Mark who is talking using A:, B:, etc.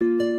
A: Thank you.